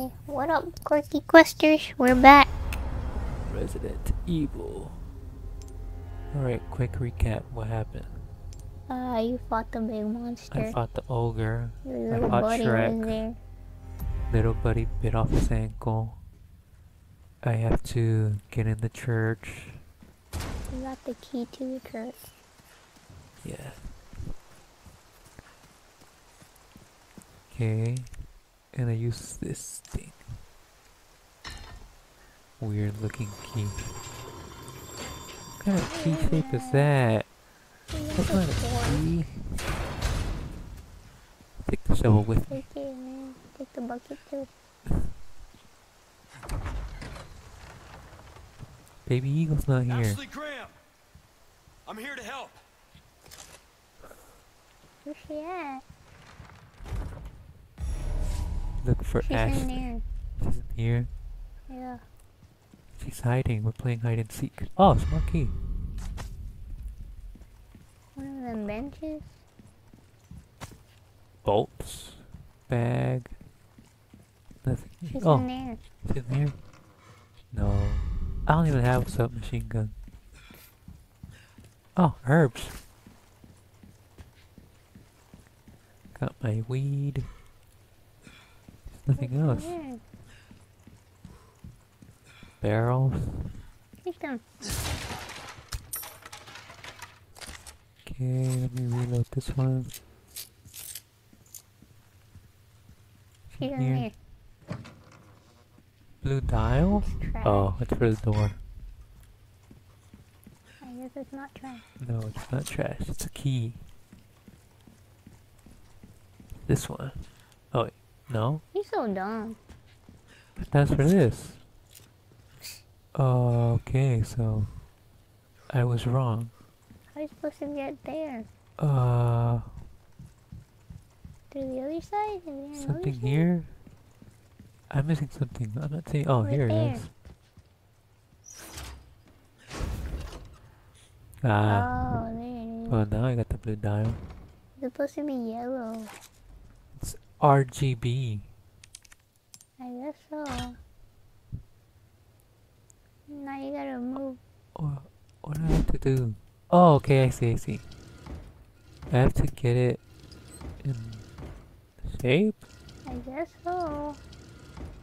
Hey, what up, quirky questers? We're back. Resident Evil. Alright, quick recap. What happened? Uh, you fought the big monster. I fought the ogre. Your I little fought buddy Shrek. was there. Little buddy bit off his ankle. I have to get in the church. You got the key to the church. Yeah. Okay. And I use this thing. Weird looking key. What kind of key shape is that? What kind of key? Take the shovel with me. Take man. Take the bucket too. Baby Eagle's not here. Ashley Graham! I'm here to help. Where's she at? Look for She's in Ashley. there. She's in here. Yeah. She's hiding. We're playing hide and seek. Oh, smart key. One of them benches. Bolts. Bag. Nothing. She's oh, in there. it's in here. No. I don't even have a submachine gun. Oh, herbs. Got my weed. Nothing else. in there? Barrels. Take them. Okay, let me reload this one. Here. there. Blue dial? Oh, it's for the door. I guess it's not trash. No, it's not trash. It's a key. This one. Oh, wait. No? He's so dumb. That's for this. Okay, so I was wrong. How are you supposed to get there? Uh, Through the other side? Is there another something side? here? I'm missing something. I'm not saying. Oh, Right here it there. is. Ah, Oh, there it is. well, now I got the blue dial. It's supposed to be yellow. RGB. I guess so. Now you gotta move. What, what do I have to do? Oh, okay, I see, I see. I have to get it in shape? I guess so.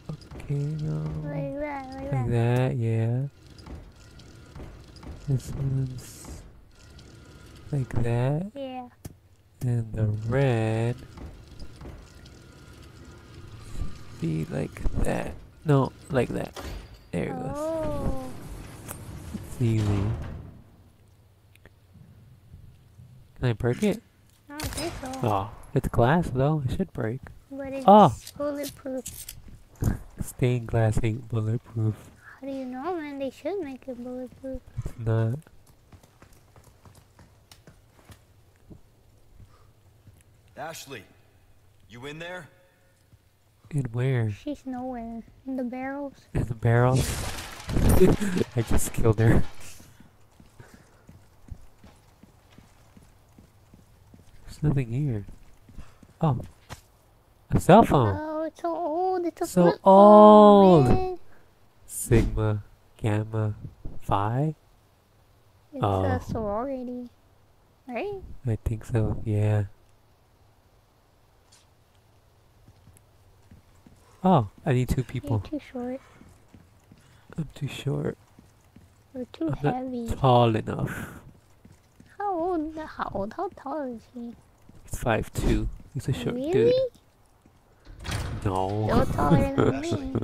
Okay, no. Like that, like, Like that. that, yeah. This one's like that. Yeah. And the red be like that. No, like that. There it goes. Oh. It's easy. Can I break it? I don't think so. Oh, it's glass though. It should break. But it's Oh. bulletproof. Stained glass ain't bulletproof. How do you know, man? They should make it bulletproof. It's not. Ashley, you in there? In where? She's nowhere. In the barrels. In the barrels? I just killed her. There's nothing here. Oh. A cell phone. Oh, it's so old. It's a So old. Sigma, Gamma, Phi? It's Oh. a sorority. Right? I think so, yeah. Oh, I need two You're people. too short. I'm too short. You're too I'm not tall enough. How old? How old? How tall is he? He's 5'2". He's a short really? dude. No. Still taller than me.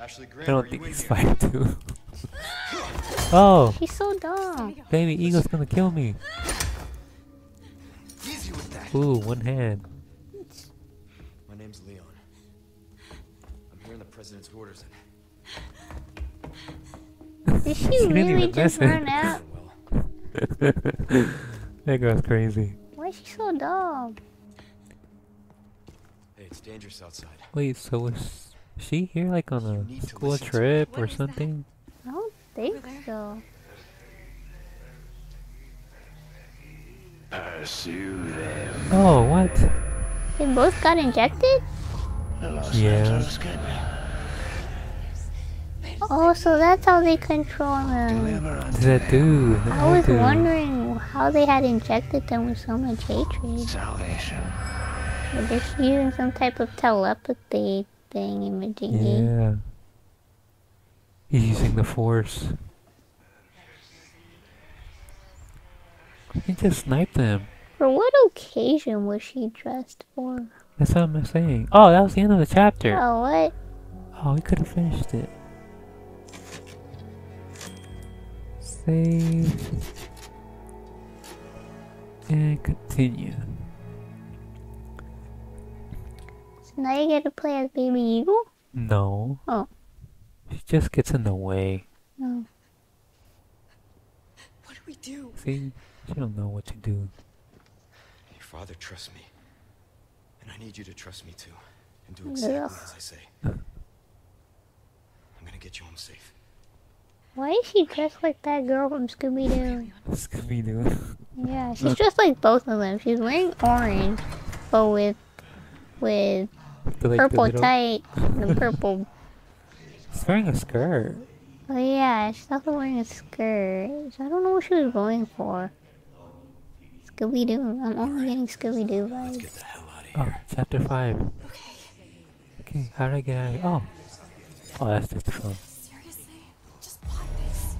Ashley I don't think you in he's here? 5'2". oh, He's so dumb. baby eagle's gonna kill me. Easy with that. Ooh, one hand. My name's Leon. I'm here hearing the president's orders. Did she, really just listen. run out? That girl's crazy. Why is she so dumb? hey, it's dangerous outside. Wait, so was she here like on a school trip or is that? something? I don't think so. Pursue them. Oh, what? They both got injected? Yeah. Oh, so that's how they control them. Deliver What does that do? I was that do? wondering how they had injected them with so much hatred. salvation. But they're using some type of telepathy thing, imaging. Yeah. He's using the force. He just sniped them. For what occasion was she dressed for? That's what I'm saying. Oh, that was the end of the chapter. Oh, what? Oh, we could have finished it. Save. And continue. So now you get to play as Baby Eagle? No. Oh. She just gets in the way. No. What do we do? See? She don't know what to do. Your father trusts me. And I need you to trust me too. And do Ugh. exactly as I say. I'm gonna get you home safe. Why is she dressed like that girl from Scooby Doo? Scooby Doo. Yeah, she's just like both of them. She's wearing orange, but with with purple tight, the purple. She's wearing a skirt. Oh yeah, she's also wearing a skirt. So I don't know what she was going for. Scooby Doo. I'm only getting Scooby Doo Let's vibes. get the hell out of oh, here. Oh, chapter 5. Okay, Okay, how did I get out of here? Oh. Oh, that's just the phone. Seriously? Just buy this.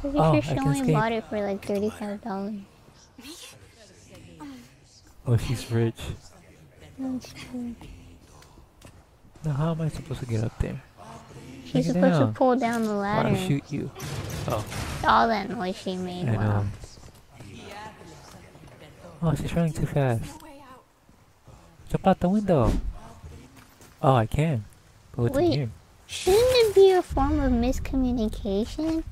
Pretty Oh, sure I she only escape. bought it for like thirty-five dollars. Oh, she's rich. That's true. Now, how am I supposed to get up there? She's Take supposed down. to pull down the ladder. I'll shoot you. Oh, All that noise she made. I know. Oh, she's running too fast. Jump out the window. Oh, I can. But Wait. Shouldn't it be a form of miscommunication?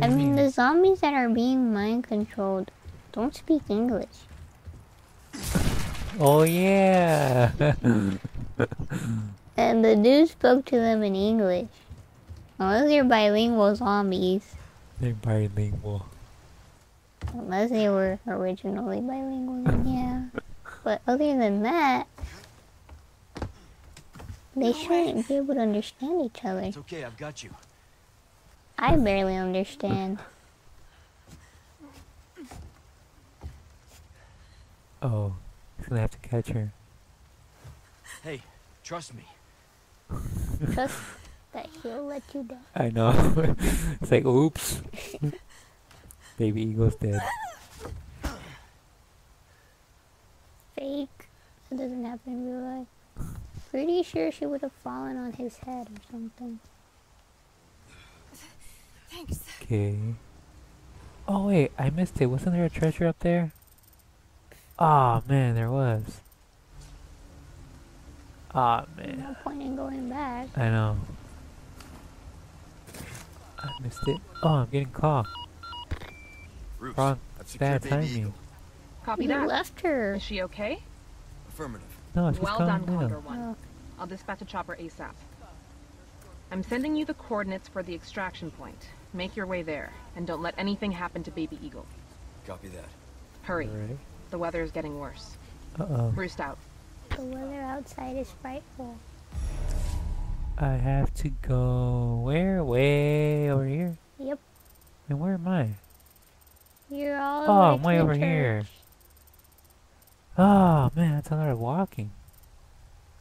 I you mean, the zombies that are being mind controlled don't speak English. Oh, yeah. And the dude spoke to them in English. Unless they're bilingual zombies. They're bilingual. Unless they were originally bilingual, yeah. But other than that, they shouldn't be able to understand each other. It's okay, I've got you. I barely understand. Oh, he's gonna have to catch her. Hey, trust me. Trust that he'll let you down. I know. it's like, oops. Baby Eagle's dead. Fake. That doesn't happen in real life. Pretty sure she would have fallen on his head or something. Thanks. Okay. Oh wait, I missed it. Wasn't there a treasure up there? Ah man, there was. Ah man, No point in going back. I know. I missed it. Oh, I'm getting caught. Roof, Wrong. I've Bad Baby timing. Eagle. Copy You that. left her. Is she okay? Affirmative. No, she's well done, down. Condor One. Oh, I'll dispatch a chopper ASAP. I'm sending you the coordinates for the extraction point. Make your way there, and don't let anything happen to Baby Eagle. Copy that. Hurry. Alright. The weather is getting worse. Uh oh. Roost out. the weather outside is frightful. I have to go where? Way over here? Yep. And where am I? You're all Oh, the I'm way way over church. here. Oh man, that's a lot of walking.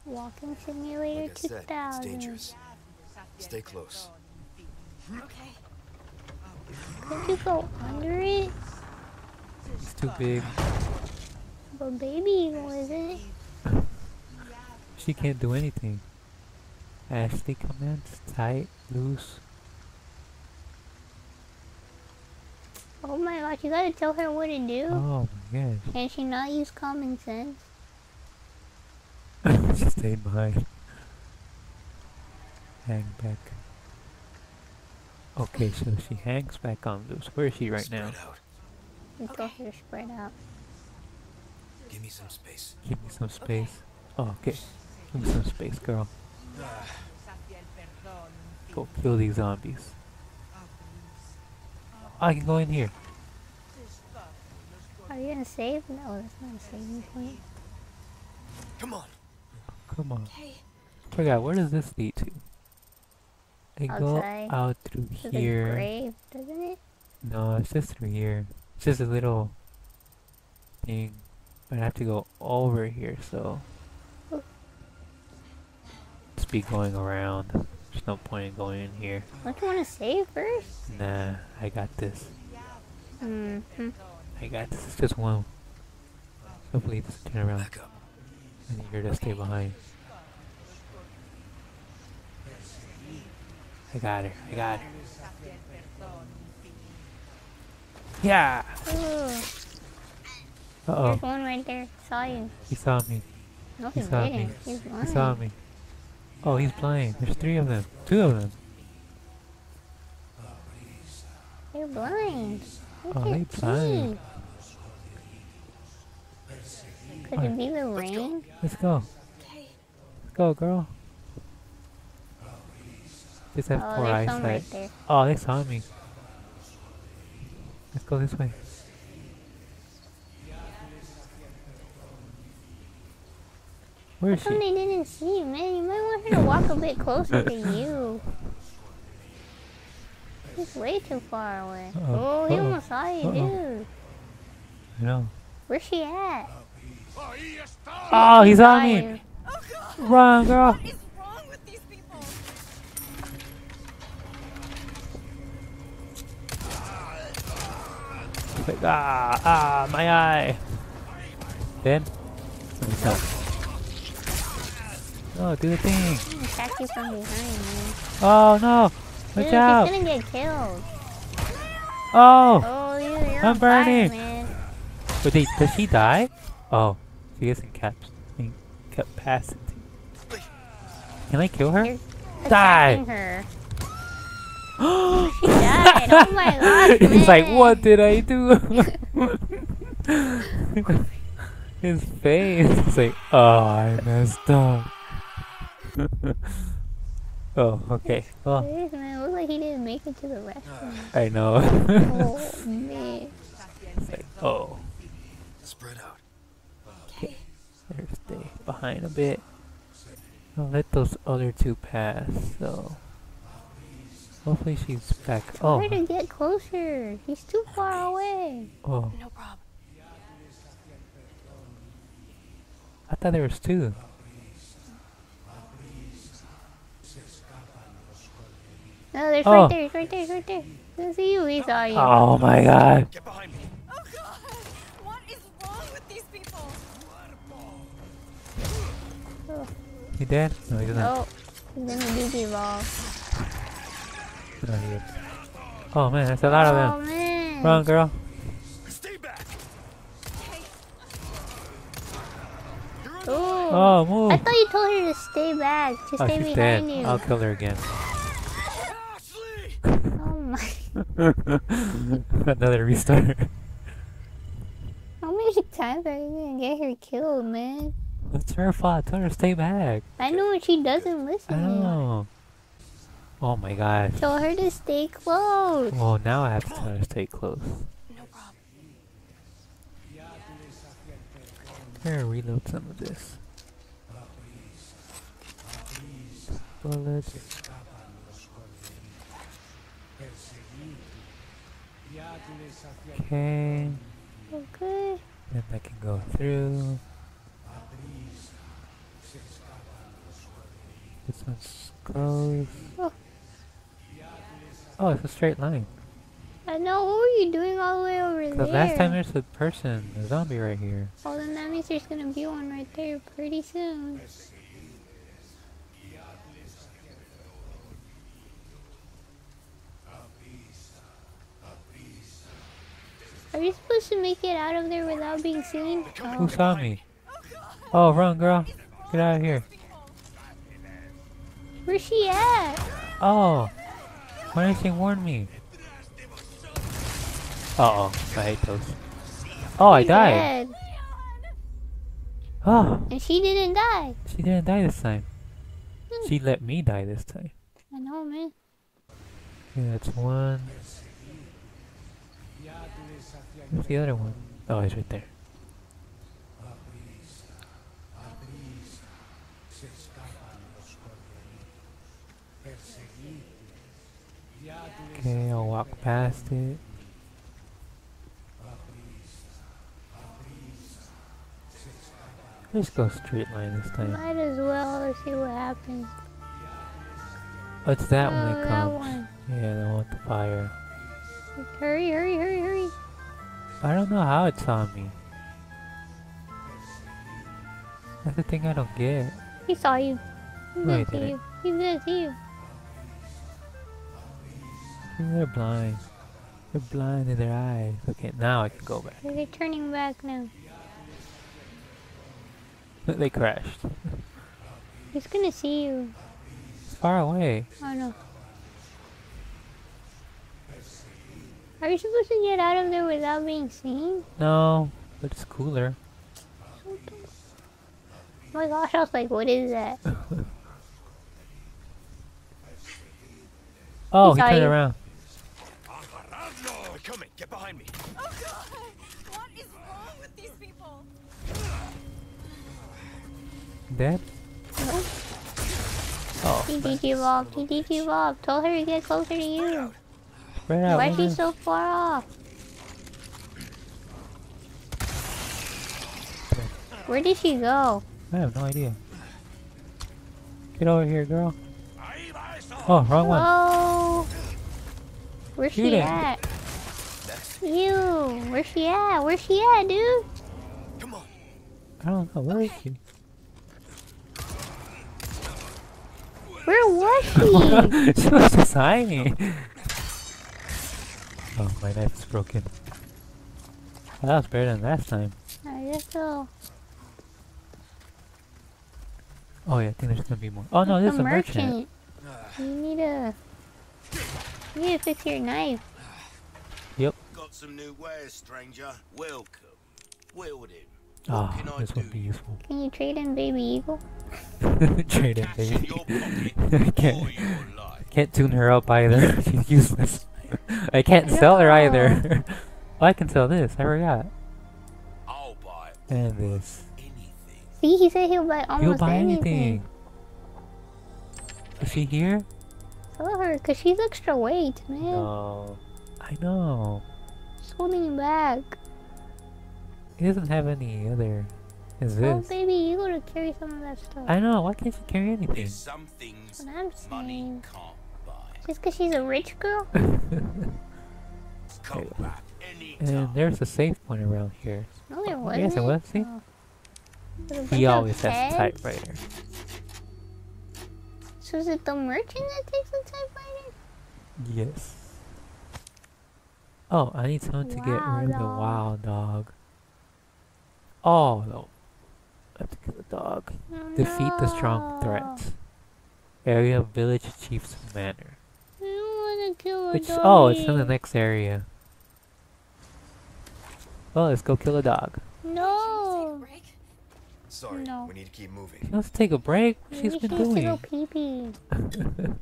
Walking Simulator Like I said, it's 2000. dangerous. Stay close. Could you go under it? It's too big. But baby eagle isn't. She can't do anything. Ashley commands tight, loose. Oh my gosh, you gotta tell her what to do. Oh my gosh. Can she not use common sense? she stayed behind. Hang back. Okay, so she hangs back on loose. Where is she right now? Spread out. You tell her to spread out. Give me some space. Give me some space. Oh, okay. Give me some space, girl. Ah. Go kill these zombies. I can go in here. Are you gonna save? No, that's not a saving point. Come on. come on. Forgot, where does this lead to? I go out through To here. the grave, doesn't it? No, it's just through here. It's just a little thing. But I have to go over here, so. Oh. Just be going around. There's no point in going in here. What Don't you want to save first? Nah, I got this. Mm-hmm. I got this. It's just one. Hopefully, it doesn't turn around. Back up. I need her to stay behind. I got her. I got her. Yeah. Ooh, Uh oh. there's one right there. Saw you. He saw me. No, He he, saw me. didn't. He's He blind. saw me. Oh, he's blind. There's three of them. Two of them. They're blind. Look Oh, they blind. Could it be the rain? Let's go. Let's go, girl. Just have Oh, poor eyesight. right. Oh, they saw me. Let's go this way. Where How is come she? they didn't see you, man? You might want her to walk a bit closer to you. He's way too far away. Uh-oh, Oh, he uh-oh, almost saw you, uh-oh. dude. I know. Where's she at? Oh, he's Saw on me. you. Run, girl. What is wrong with these people? Like, ah, ah, my eye. Then, let me help. Oh, do the thing. He attacked you from behind, man. Oh no! Watch Dude, out! he's gonna get killed. Oh! Oh, you're I'm on fire, burning. man. But they, does she die? Oh, she is incapacitated. Incapacitated. Can I kill her? You're Die. her. She died. Oh my gosh, He's like, what did I do? His face. It's like, oh, I messed up. oh, okay. Well, Jeez, man, it looked like he didn't make it to the restroom. I know. Oh, man. like, oh, Spread out. Okay. there, stay behind a bit. I'll let those other two pass. So, hopefully she's back. Oh. Try to get closer. He's too far away. oh, No problem. I thought there was two. No, there's Oh. right there. He's right there. Right there. Doesn't see you. He saw you. Oh my god. Get behind me. Oh god! What is wrong with these people? He dead? No, he's not. Oh, he's gonna do the evolve. No, he is. Oh man, that's a lot of Oh them. man. Run, girl. Stay back. Ooh. Oh, move. I thought you told her to stay back, to Oh, stay she's dead. behind you. I'll kill her again. Another restart. How many times are you gonna get her killed, man? It's her fault. Tell her to stay back. I know she doesn't listen. I know. Oh my gosh. Tell her to stay close. Well, now I have to tell her to stay close. No problem. Reload some of this. Bullets. Okay. Okay. Then I can go through. This one's closed. Oh. Oh, it's a straight line. I know. What were you doing all the way over there? Because last time there's a person, a zombie right here. Well, then that means there's gonna be one right there pretty soon. Are you supposed to make it out of there without being seen? Who Oh, saw me? Oh, run, girl. Get out of here. where's she at? Oh. Why didn't she warn me? Uh oh. I hate those. Oh, I She's died. dead. Oh, And she didn't die. she didn't die this time. Hmm. She let me die this time. I know, man. Yeah, that's one. The other one? Oh, it's right there. Okay, I'll walk past it. Let's go straight line this time. Might as well see what happens. What's that oh, when it comes? That yeah, the one with the fire. Hurry, hurry, hurry, hurry. I don't know how it saw me. That's the thing I don't get. He saw you. He's No, he gonna see you. He's gonna see you. They're blind. They're blind in their eyes. Okay, now I can go back. They're turning back now. they crashed. He's gonna see you. It's far away. Oh no. Are you supposed to get out of there without being seen? No, but it's cooler. Oh my gosh, I was like, what is that? Oh, He he turned you. around. They're coming. Get behind me. Oh god! What is wrong with these people? Dead? No. Oh, TDT Bob, TDT Bob, told her to get closer to you. Spread out. Why is she woman. so far off? Where did she go? I have no idea. Get over here, girl. Oh, wrong one. Whoa! Where's Shoot she it. at? Ew! Where's she at? Where's she at, dude? Come on. I don't know. Where is she? Where was she? she was just hiding. Oh, my knife is broken. Well, that was better than last time. I guess so. Oh yeah, I think there's gonna be more. Oh no, this is a merchant. You need to. You need to fix your knife. Yep. Got some new wares, stranger. Welcome. Wield him. Ah, can I this would be useful. Can you trade in Baby Eagle? Trade it, in baby. your I can't, can't tune her up either. She's useless. I can't sell her either. oh, I can sell this. I forgot. I'll buy And this. anything. See, he said he'll buy almost he'll buy anything. anything. Is she here? Sell her, cause she's extra weight, man. No. I know. She's holding you back. He doesn't have any other. Is Tell this? Baby Eagle to carry some of that stuff. I know. Why can't she carry anything? There's some things What I'm money saying. Can't. Just cause she's a rich girl? Come Okay. back and there's a safe point around here. No, there Oh, wasn't. yes, it was. See? Oh. He always has a typewriter. So is it the merchant that takes the typewriter? Yes. Oh, I need someone to get rid of the Wild dog. Oh no. I have to kill the dog. Oh, Defeat the strong no. threats. Area of Village Chief's Manor. I don't kill a Which oh, it's in the next area. Well, let's go kill a dog. No. Sorry. No. We need to keep moving. Let's take a break. What she's Maybe been she needs to go doing. pee pee.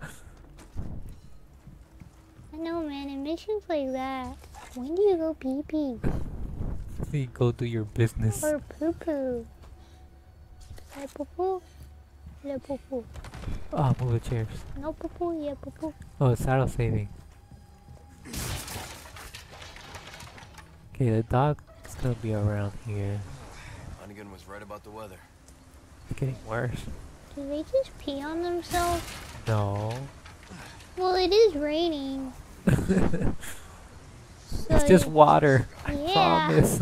I know, man. It missions like that. When do you go pee pee See, go do your business. or poo poo? Hey, poo poo. Ah, yeah, poo poo. Oh, move the chairs. No poo poo. Yeah, poo poo. Oh, it's auto saving. Okay, the dog is gonna be around here. Hunnigan was right about the weather. It's getting worse. Do they just pee on themselves? No. Well, it is raining. So it's just you- water. I promise.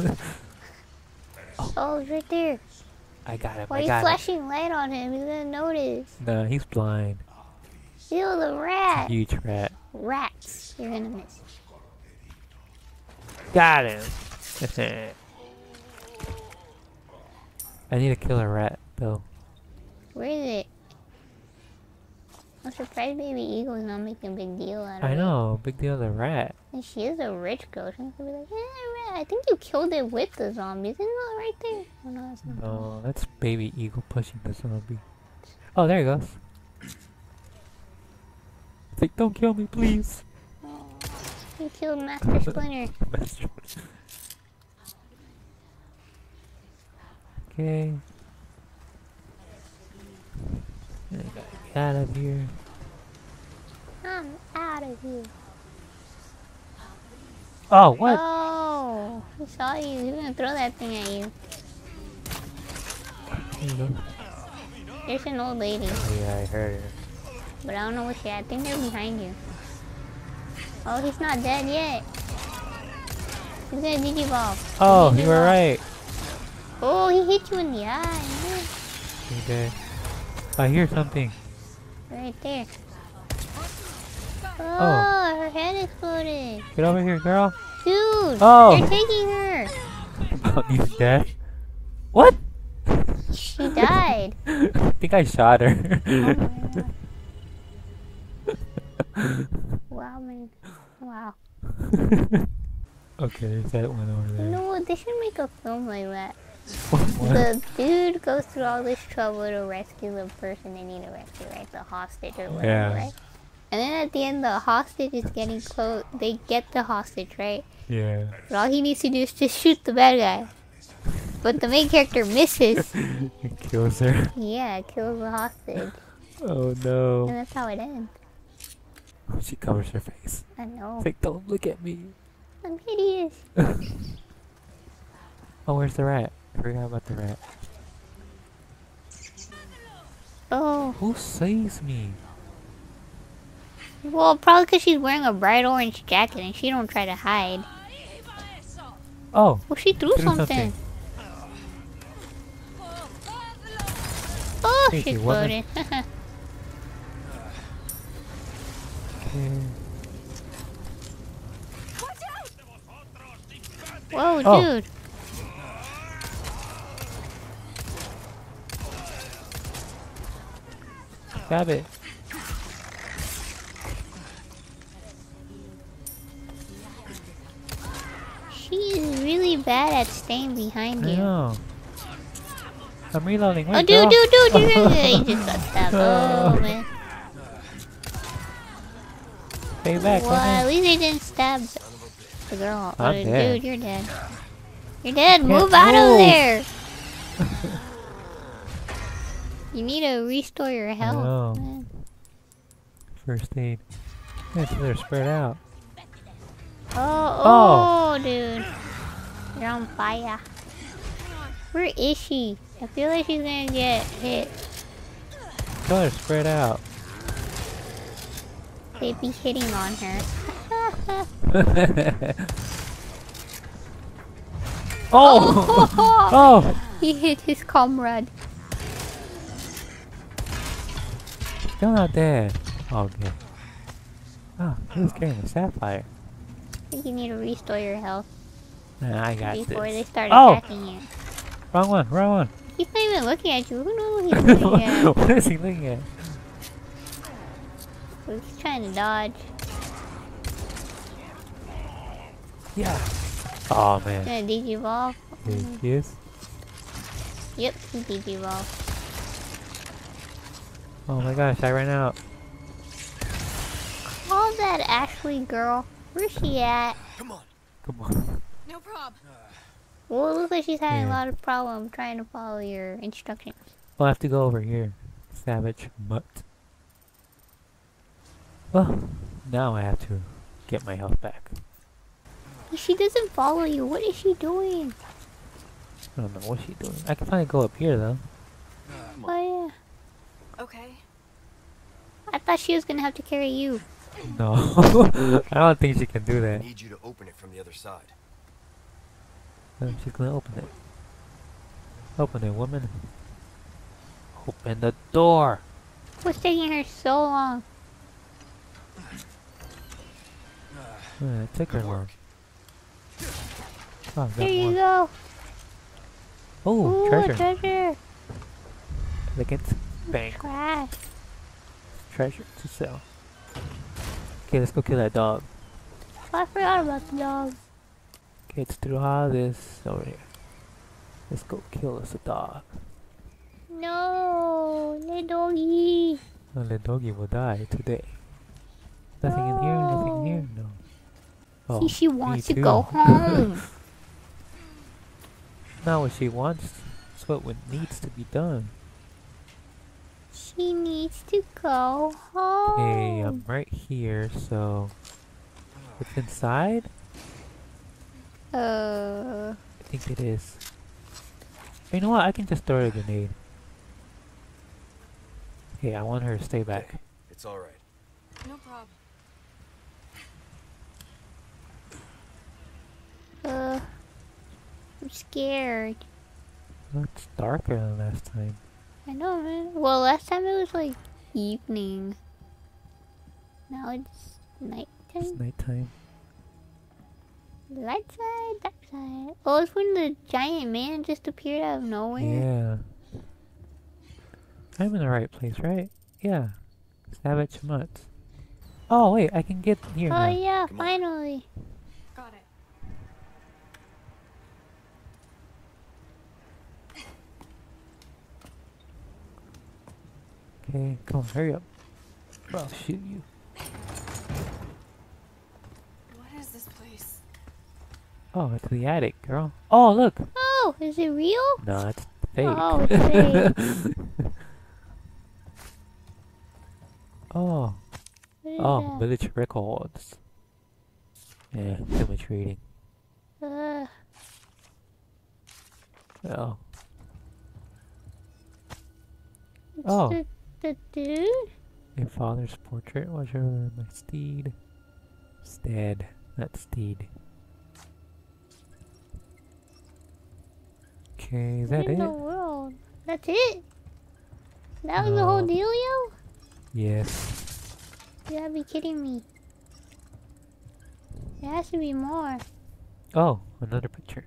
Oh, it's right there. I got him. Why I are you got him. flashing light on him? He's gonna notice. No, he's blind. Ew, the rat. Huge rat. Rats. You're gonna miss. Got him. I need to kill a rat though. Where is it? I'm surprised Baby Eagle's not making a big deal out of it. I know. Big deal. The rat. And she is a rich girl. She's gonna be like, yeah. I think you killed it with the zombies. Isn't that right there? Oh, no, that's not. No, that's baby eagle pushing the zombie. Oh, there he goes. It's like, don't kill me, please. Oh, you killed Master Splinter. Master. Okay. I get out of here. I'm out of here. Oh, what? Oh, he saw you. He was gonna throw that thing at you. You. There's an old lady, Oh, yeah, I heard her. but I don't know what she. I think they're behind you. Oh, he's not dead yet. He's gonna digivolve. Oh, you were right. Oh, he hit you in the eye. Did. I hear something. Right there. Oh. oh, her head exploded. Get over here, girl. Dude, Oh. they're taking her. Oh, Bunny's dead. What? She died. I think I shot her. Oh, wow, man. Wow. okay, there's that one over You there. know what? They should make a film like that. What? The dude goes through all this trouble to rescue the person they need to rescue, right? The hostage or whatever, Yeah. right? And then at the end, the hostage is getting close. They get the hostage, right? Yeah. But all he needs to do is just shoot the bad guy. But the main character misses. It kills her. Yeah, kills the hostage. Oh no. And that's how it ends. She covers her face. I know. It's like, don't look at me. I'm hideous. Oh, where's the rat? I forgot about the rat. Oh, Who saves me? Well, probably because she's wearing a bright orange jacket and she don't try to hide. Oh, Well, she threw, Threw something. something. Oh, Thank she exploded. okay. Whoa, Oh. dude. Grab it. She is really bad at staying behind I you. know. I'm reloading. Wait, Oh, dude, dude, dude, dude, dude. You just got stabbed. Oh, man. Stay back. Well, at least they didn't stab the girl. I'm Oh, dead. Dude, you're dead. You're dead. Move out of there. you need to restore your health. man. First aid. Yeah, so they're spread out. Oh, Oh. oh, dude. You're on fire. Where is she? I feel like she's gonna get hit. No, they're spread out. They'd be hitting on her. oh! oh! He hit his comrade. Still not dead. Oh, okay. Oh, he was carrying a sapphire. Think you need to restore your health Nah, I got before they this. start Oh! attacking you. Wrong one, wrong one. He's not even looking at you. Who knows what he's looking at? what is he looking at? He's trying to dodge. Yeah. Oh man. Gonna digivolve. He is. Yep, he digivolved. Oh my gosh, I ran out. Call that Ashley girl. Where's she at? Come on. Come on. No problem. Well, it looks like she's having a lot of problem trying to follow your instructions. We'll have to go over here. Savage mutt. Well, now I have to get my health back. She doesn't follow you. What is she doing? I don't know what she's doing. I can finally go up here though. Oh yeah. Okay. I thought she was gonna have to carry you. No, I don't think she can do that. I need you to open it from the other side. No, she's gonna open it. Open it, woman. Open the door. What's taking her so long? Yeah, it took her long. Oh, got There you more. go. Oh, Ooh, treasure. treasure. Elegant bank. Trash. Treasure to sell. Okay, let's go kill that dog. I forgot about the dog. Okay, let's do all this over here. Let's go kill us a dog. No, the doggy. Oh, the doggy will die today. Nothing in here, nothing in here, no. Oh, See, she wants to go home. Not what she wants. It's what needs to be done. She He needs to go home. Hey, I'm right here, so... It's inside? Uh... I think it is. You know what? I can just throw a grenade. Hey, I want her to stay back. It's all right. No problem. Uh... I'm scared. It's darker than last time. I know, man. Well, last time it was like evening. Now it's nighttime. It's nighttime. Light side, dark side. Oh, it's when the giant man just appeared out of nowhere. Yeah. I'm in the right place, right? Yeah. Savage Mutts. Oh, wait, I can get here Oh now. yeah, Come finally. Got Okay, come on, hurry up. Or I'll shoot you. What is this place? Oh, it's the attic, girl. Oh, look! Oh, is it real? No, it's fake. Oh, it's oh, oh, that? village records. Yeah, too much reading. Uh, Oh, it's Oh. The, dude? your father's portrait was over my steed. Stead, not steed. Okay, is What that in it? the world? That's it? That was the whole dealio? Yes. You gotta be kidding me. There has to be more. Oh, another picture.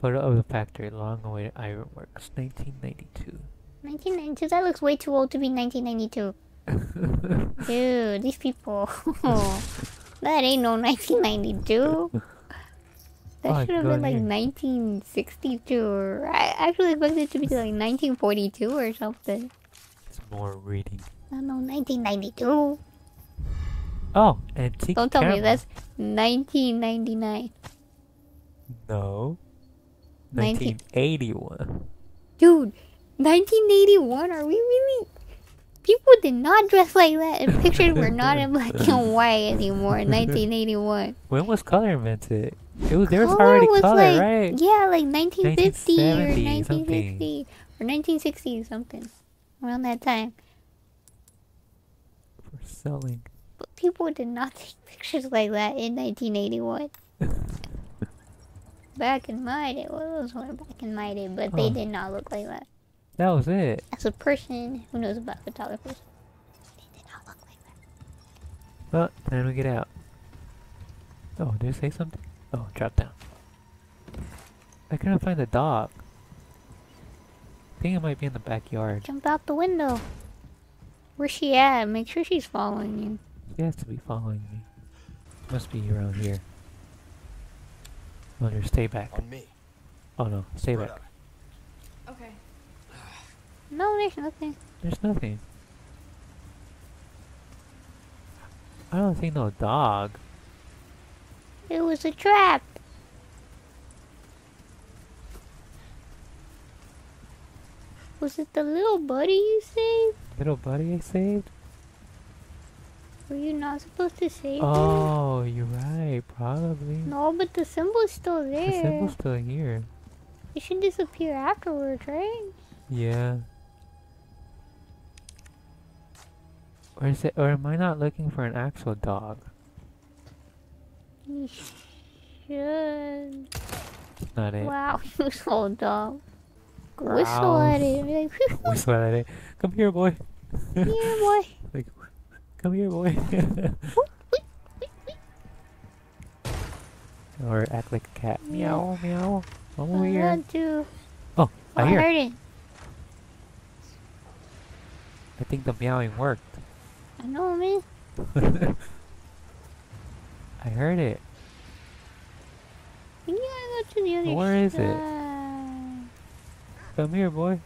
Photo of the factory, long awaited ironworks, 1992. 1992? That looks way too old to be 1992. Dude, these people. that ain't no 1992. That Oh, should have been like 1962 or I actually expected it to be like 1942 or something. It's more reading. I don't know, 1992. Oh, antique Don't tell me camera. that's 1999. No. 19 1981. Dude, 1981? Are we really? People did not dress like that, and pictures were not in black and white anymore in 1981. When was color invented? It was there was Color already was color, like, right? Yeah, like 1950 or 1970 1960 or 1960 something. Around that time. For selling. But people did not take pictures like that in 1981. back in my day, well, those were back in my day, but they Oh. did not look like that. That was it. As a person who knows about photographers, they did not look like that. Well, time to get out. Oh, did it say something? Oh, drop down. I couldn't find the dog. I think it might be in the backyard. Jump out the window. Where's she at? Make sure she's following you. She has to be following me. Must be around here. There, stay back. On me. Oh no, stay Right back. up. No, there's nothing. There's nothing. I don't see no dog. It was a trap. Was it the little buddy you saved? Little buddy I saved? Were you not supposed to save him? Oh, you're right, probably. No, but the symbol's still there. The symbol's still here. It should disappear afterwards, right? Yeah. Or is it or am I not looking for an actual dog? You should. Not it. Wow, you so dumb. Whistle at it. Like, Whistle at it. Come here boy. yeah, boy. like come here boy. or act like a cat. Meow meow. I'm over I here. had to. Oh, Oh, I I hear. heard it. I think the meowing worked. I know, man. I heard it. You gotta go to the other Where is it? Come here, boy.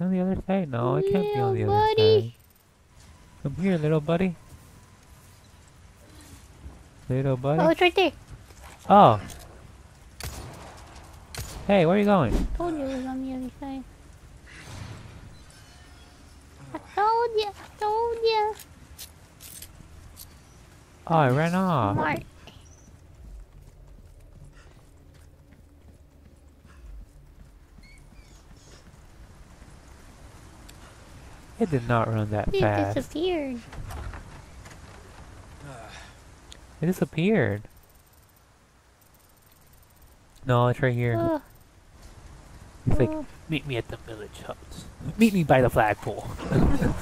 On the other side? No, I can't be on the Little other buddy. side. Come here, little buddy. Little buddy. Oh, it's right there. Oh. Hey, where are you going? Told you it was on the other side. Told ya! Told ya! Oh, I ran off. Smart. It did not run that it fast. It disappeared. It disappeared. No, it's right here. Uh, it's like uh meet me at the village huts. Meet me by the flagpole.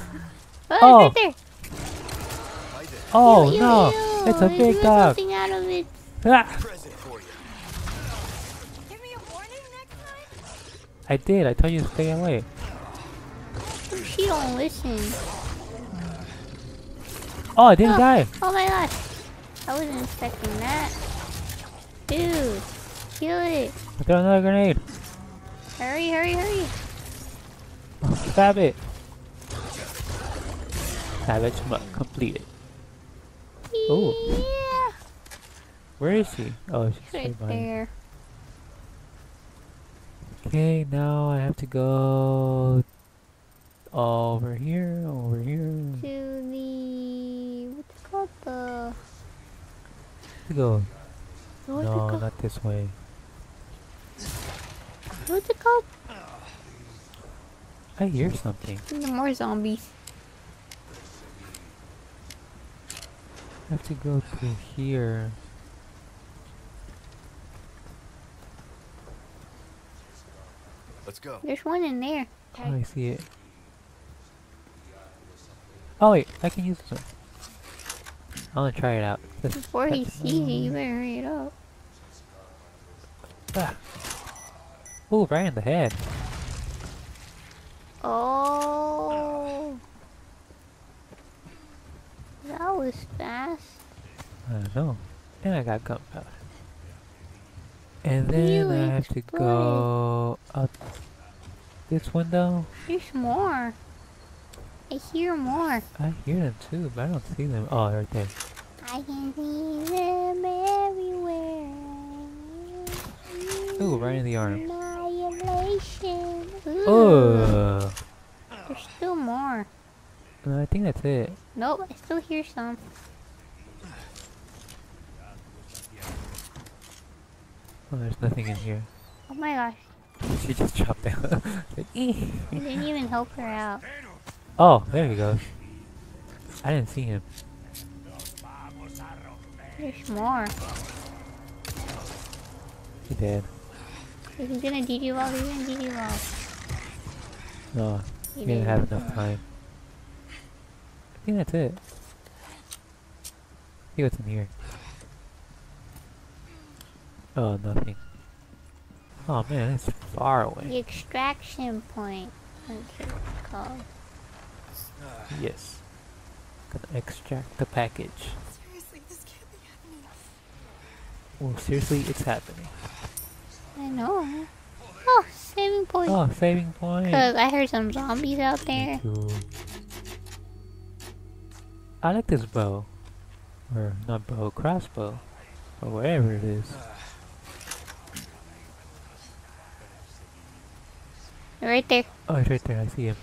Oh, Oh. right there. Oh Ew, ew, no! ew. It's a There's big dog. Something out of it. Ah! Present for you. Give me a warning next time? I did. I told you to stay away. She don't listen. Oh, I didn't Oh. die. Oh my gosh. I wasn't expecting that. Dude, kill it. I threw another grenade. Hurry, hurry, hurry. It. Savage must completed. Oh. Yeah. Where is she? Oh, she's Right there. Okay, now I have to go over here, over here. To the... What's it called? The... To go. What's No, not this way. What's it called? I hear something. More zombies. I have to go through here. Let's go. There's one in there. Oh, I see it. Oh wait, I can use this one. I want to try it out. This- Before he that- sees you, you better hurry it up. Ah. Ooh, right in the head. Oh. That was fast. I don't know. And I got gunpowder. And then You I have to go up this window. There's more. I hear more. I hear them too, but I don't see them. Oh, right there. I can see them everywhere. Ooh, right in the arm. Ooh. Oh, There's still more. I think that's it. Nope, I still hear some. Oh, there's nothing in here. Oh my gosh. She just chopped down. Like, "Eh." I didn't even help her out. oh, there he goes. I didn't see him. There's more. He did. Is he gonna Digivolve? He's gonna Digivolve. No, He he didn't did. have enough time. I think that's it. See what's in here. Oh, nothing. Oh man, it's far away. The away. extraction point. That's what it's called. Yes. Gonna extract the package. Seriously, this can't be happening. Oh, seriously, it's happening. I know. Oh, saving point. Oh, saving point. Cause I heard some zombies out there. I like this bow. Or not bow, crossbow. Or whatever it is. Right there. Oh, it's right there, I see him.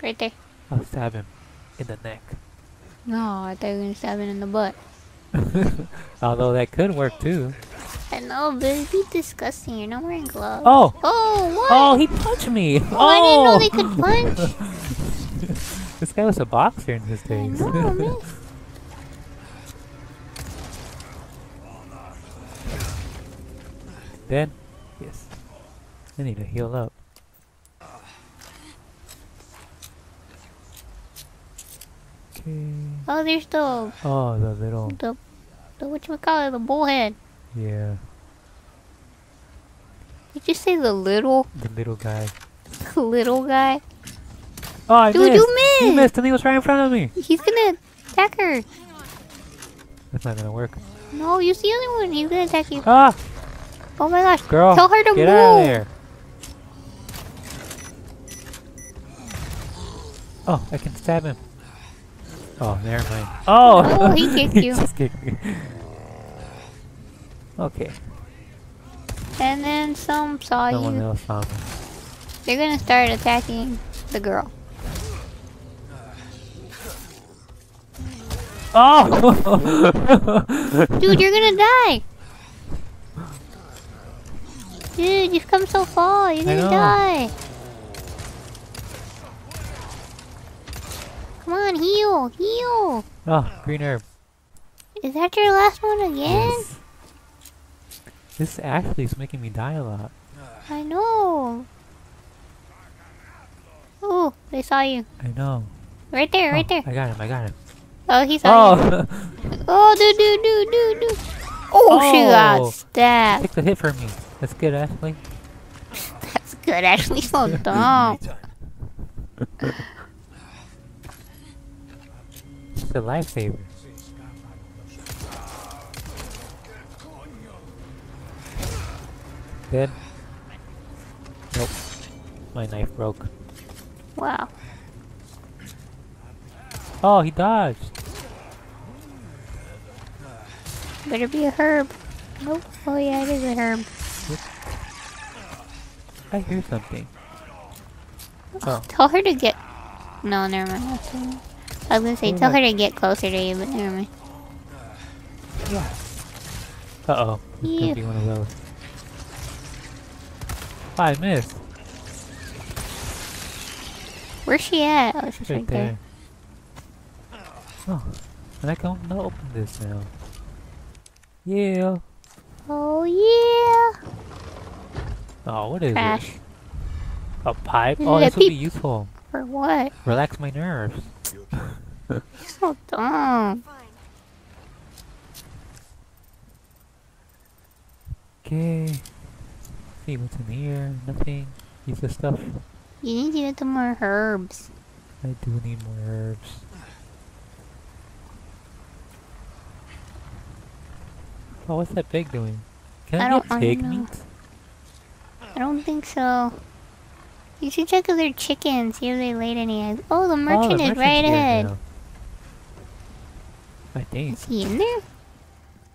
Right there. I'll stab him in the neck. No, I thought you were gonna stab it in the butt. Although that could work too. I know, but it'd be disgusting. You're not wearing gloves. Oh! Oh, what? Oh, he punched me! Oh, I didn't know they Oh! could punch. this guy was a boxer in his I days. know, man. Dead? Yes. I need to heal up. Okay. Oh, there's the Oh, the little. the the whatchamacallit, the bullhead. Yeah. Did you say the little The little guy. The little guy? Oh, I Dude, missed! you You missed! missed and he was right in front of me! He's gonna attack her. That's not gonna work. No, use the other one. He's gonna attack you. Ah! Oh my gosh. Girl! Tell her to get move. out of there! Oh, I can stab him. Oh, never mind. Oh! Oh, he kicked you. just kicked me. Okay, And then some saw someone you. else saw me. They're gonna start attacking the girl. Oh! Dude, you're gonna die! Dude, you've come so far, you're gonna know. die! Come on, heal! Heal! Oh, green herb. Is that your last one again? Yes. This actually is making me die a lot. I know! Oh, they saw you. I know. Right there, right Oh, there. I got him, I got him. Oh, he saw oh. you. Oh! Oh, dude, dude, dude, dude, dude. Oh, she Oh. got stabbed. Take the hit from me. That's good, Ashley. That's good, Ashley. So dumb. It's a lifesaver. Dead? Nope. My knife broke. Wow. Oh, he dodged. Better be a herb. Nope. Oh, yeah, it is a herb. I hear something. Oh, Tell her to get. No, never mind. I was gonna say, Oh tell her to get closer to you, but never mind. uh oh. It's gonna be one of those. Oh, I missed. Where's she at? Oh, she's Right right there. there. Oh, and I can open- open this now. Yeah. Oh, yeah. Oh, what is Crash. it? A pipe? Oh, this would be useful. For what? Relax my nerves. You're so dumb. Okay. See what's in here. Nothing. Use the stuff. You need to get some more herbs. I do need more herbs. Oh, what's that pig doing? Can I, I get pig meat? I don't think so. You should check if they're chickens, see if they laid any eggs. Oh, the oh, merchant oh, the is right here ahead. now. I think. Is he in there?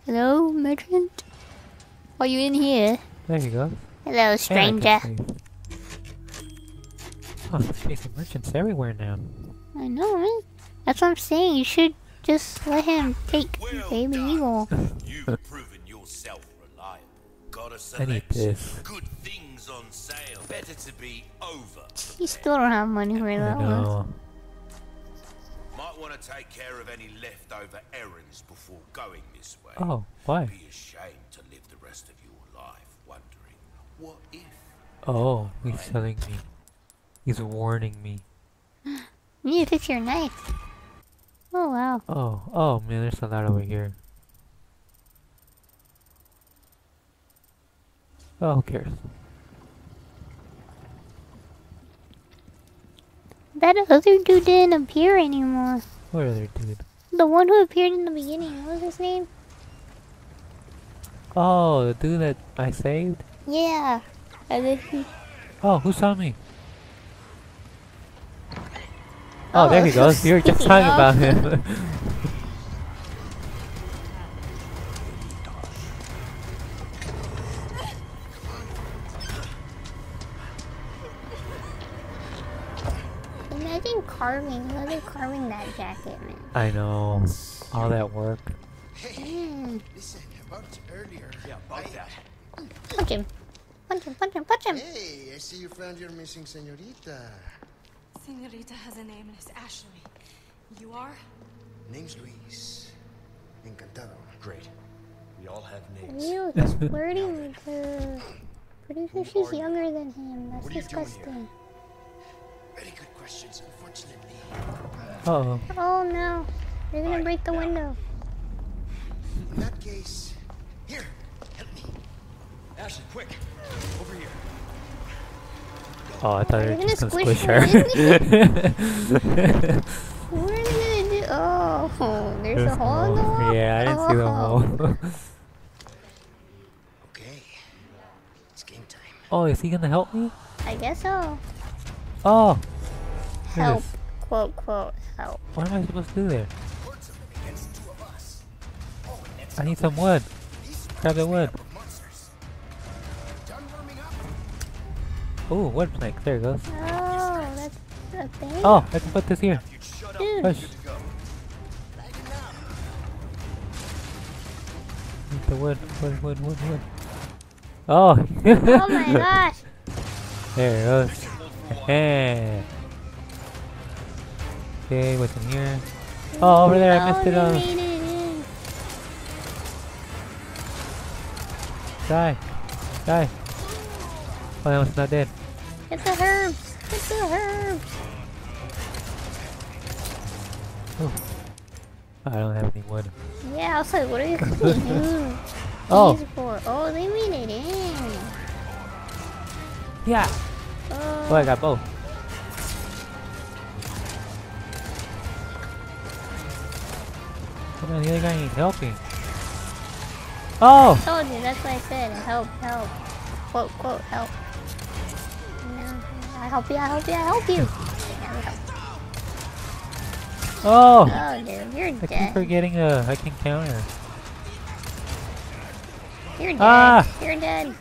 Hello, merchant? Are you in here? There you go. Hello, Yeah, I can stranger. save. Oh, there's basic merchants everywhere now. I know, right? That's what I'm saying. You should just let him take Well baby done. eagle. You've proven yourself reliable. Got a I need selection. this. Good things on sale. Better to be over. You still don't have money for I that one. Might want to take care of any leftover errands before going this way. Oh, why? Be ashamed to live the rest of your life wondering, what if? Oh, he's telling me. He's warning me. You need to fix your knife. Oh, wow. Oh, oh man, there's a lot over here. Oh, who cares? That other dude didn't appear anymore. What other dude? The one who appeared in the beginning. What was his name? Oh, the dude that I saved? Yeah. And then he- Oh, who saw me? Oh, oh there Oh, he goes. You were just talking about him. Imagine carving. Imagine carving that jacket, man. I know. All that work. Mm. Listen, about earlier. Yeah, About that. Punch him. Punch him, punch him, punch him. Hey, I see you found your missing senorita. Senorita has a name and it's Ashley. You are? Name's Luis. Encantado. Great. We all have names. Ew, he's flirting with her. Pretty sure she's are you? younger than him. That's What are you doing here? disgusting. Very good questions, unfortunately. Uh oh. Oh no. They're gonna break the window. In that case, here, help me. Ashley, quick, over here. Oh, I thought Are you you were just gonna gonna squish squish her. What are they gonna do? Oh, there's a hole in the wall? Yeah, I didn't see the Oh. hole. Okay, it's game time. oh, is he gonna help me? I guess so. Oh, There it Help. Quote, quote, help. what am I supposed to do there? Words against two of us. And that's I need some wood. Grab the wood. of monsters. Done warming up? Ooh, wood plank. There it goes. Oh, that's a thing? Oh, I can put this here. Dude. Push. Up. the wood, wood, wood, wood, wood. Oh! Oh my gosh! There it goes. Okay, what's in here? Oh, over there, I missed it. Um, they made it in. die, die. Oh, that one's not dead. Get the herbs! Get the herbs! Oh, I don't have any wood. Yeah, I was like, what are you gonna Oh. for? Oh, they made it in. Yeah. Oh, Oh, I got both. On, the other guy ain't helping. Oh! I told you, that's what I said. Help, help. Quote, quote, help. No, I help you, I help you, I help you. Oh! Oh, dude, you're I keep dead. forgetting uh, I can counter. You're dead. Ah! You're dead.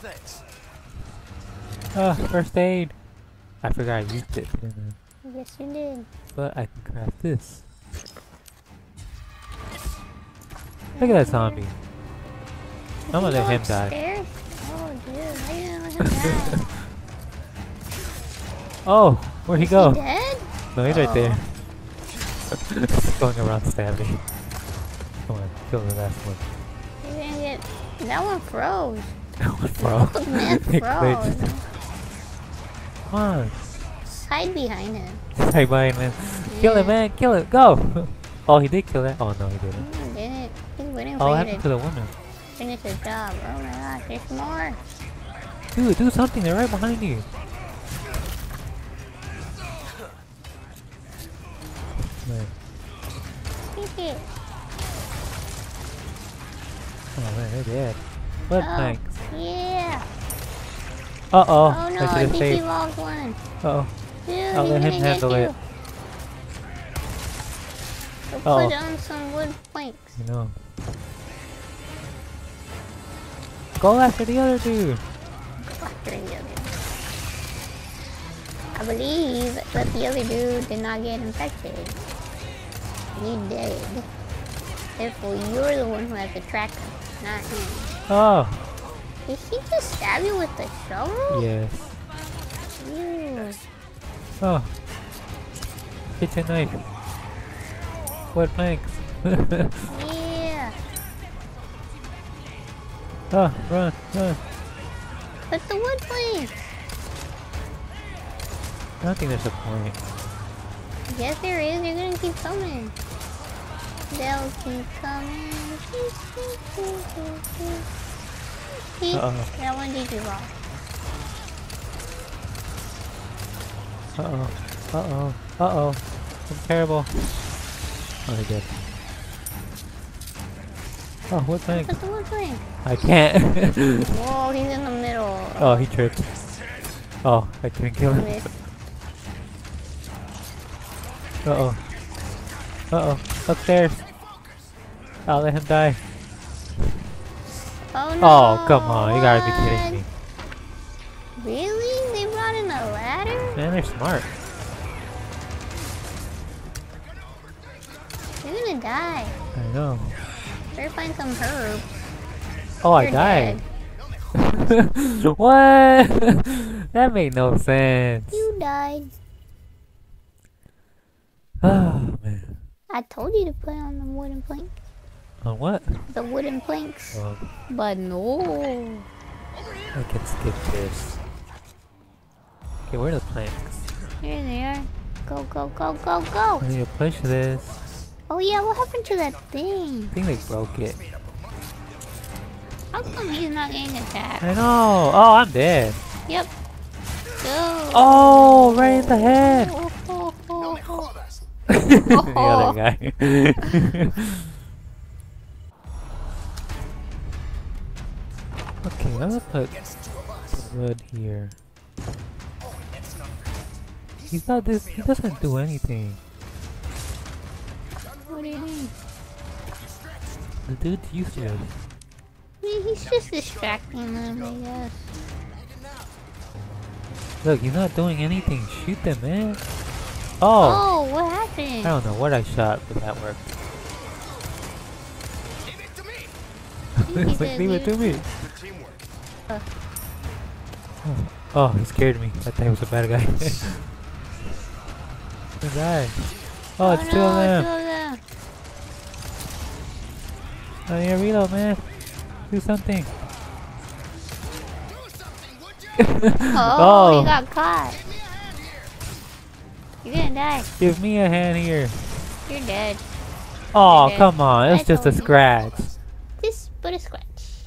Thanks. Oh, first aid. I forgot I used it, I? Yes, you did. but I can craft this. Look at that zombie. I'm gonna let him die. Oh, dude, why you gonna let him die? Oh, where'd he go? He dead? No, he's right Oh. there. Just going around stabbing. Come on, kill the last one. You're gonna get... That one froze. That one. Oh, man, froze. Come on. Hide behind him. Hey, Brian, man. Kill it, man. Kill it. Go. Oh, he did kill that. Oh, no, he didn't. Didn't. He's waiting Oh, what you happened to the woman? finish his job. Oh my god, there's more. Dude, do something. They're right behind you. Man. Keep. Oh, man, they're dead. Blood Oh, planks. yeah. Uh-oh. Oh no, should I have think he saved. lost one. Uh-oh. Dude, I'll let him handle it. So Uh-oh. put on some wood planks. You know. Go after the other dude. After the other. I believe that the other dude did not get infected. He did. Therefore, you're the one who has the tracker, not him. Oh, Did he just stab you with the shovel? yes. Ew. Oh. Kitchen knife. Wood planks. oh, run, run. Put the wood planks. I don't think there's a point. Yes, there is. You're gonna keep coming. They'll keep coming. See? Uh-oh. That one did you wrong. Uh-oh. Uh-oh. Uh-oh. I'm terrible. Oh, he did. Oh, what plank. Put the wood plank. I can't. Whoa, he's in the middle. oh, he tripped. Oh, I couldn't kill him. Miss. Uh-oh. Uh-oh. Upstairs. I'll let him die. Oh, oh no. Oh, come on. You gotta be kidding me. Really? They brought in a ladder? Man, they're smart. You're gonna die. I know. Better find some herbs. Oh, I You're died. what? that made no sense. You died. Oh, man. I told you to put on the wooden plank. On what? The wooden planks. Oh, But no. I can skip this. Okay, where are the planks? Here they are. Go, go, go, go, go. I need to push this. Oh yeah, what happened to that thing? I think they broke it. How come he's not getting attacked? I know. Oh, I'm dead. Yep. Go. Oh, right in the head. Oh, oh, oh, oh. oh. The other guy. okay, I'm gonna put Against two of us. wood here. Oh, next number. He's not this. He doesn't do anything. What do you mean? The dude's useless. Mean, he's just distracting them, I guess. Look, he's not doing anything. Shoot them, man. Oh, Oh, what happened? I don't know what I shot, but that worked. Give it to me. It's like, leave it to me. Teamwork. Oh, he scared me. I thought he was a bad guy. Good guy. Oh, it's oh, two no, of them. two of them. I need a reload, man. Do something. Do something. Oh, Oh. you got caught. Give me a hand here. You're gonna die. Give me a hand here. You're dead. Oh, Okay. come on. It's just a scratch. Just but a scratch.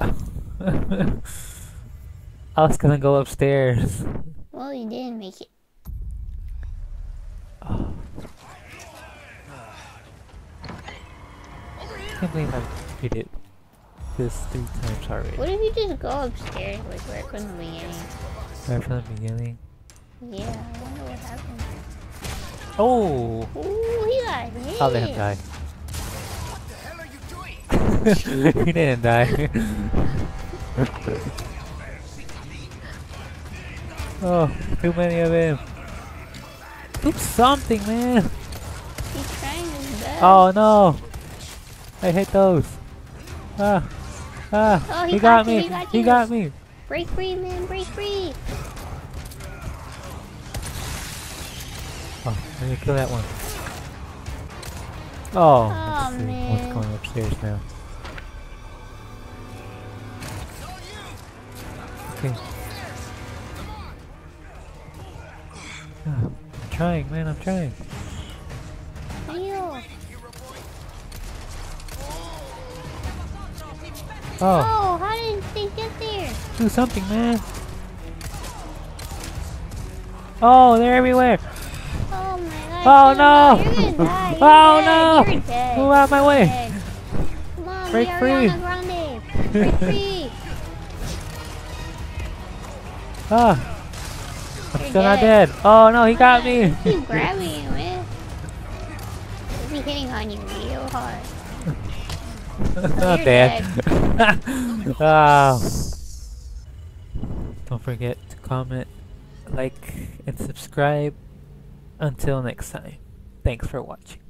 I was gonna go upstairs. Well, you didn't make it. Oh. I can't believe I did it this three times already. What if you just go upstairs like right from the beginning? Right from the beginning. Yeah, I wonder what happened. Oh! Ooh, he got hit. I'll let him die. What the hell are you doing? he didn't die. oh, too many of him. Do something, man. He's trying his best. Oh no! I hit those. Ah, ah! Oh, he he, got got, you, me. he got He got me. Break free, man, break free. Oh, let me kill that one. Oh, Aw, let's see man. what's going upstairs now. Okay. Ah, I'm trying, man. I'm trying. Oh, Oh, how did they get there? do something, man. Oh, they're everywhere. Oh my god. Oh, kill 'em all. no. You're gonna die. You're Oh, dead. no. Dead. Move out of my You're way. dead. Come on, Break free. Break free. Ah, I'm You're still not dead. dead. Oh no, he got me. Keep grabbing you, man. He's hitting on you real hard. not You're dead. Ah. Don't forget to comment, like, and subscribe. Until next time. Thanks for watching.